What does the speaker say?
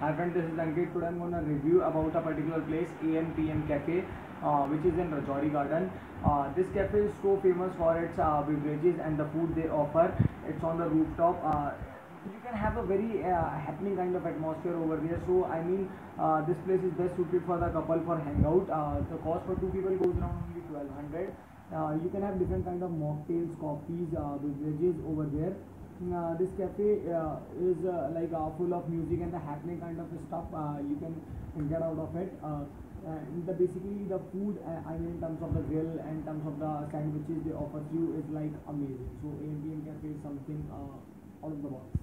Hi friend, this is Ankit. Today I'm going to review about a particular place, AMPM Cafe, uh, which is in Rajouri Garden. Uh, this cafe is so famous for its uh, beverages and the food they offer. It's on the rooftop. Uh, you can have a very uh, happening kind of atmosphere over there. So I mean, uh, this place is best suited for the couple for hangout. The cost for two people goes around only 1200. Uh, you can have different kind of mocktails, coffees, beverages over there. Uh, this cafe uh, is uh, like uh, full of music and the happening kind of stuff uh, you can get out of it. Uh, the basically the food, I mean in terms of the grill and terms of the sandwiches they offer you is like amazing. So AMPM Cafe is something out of the box.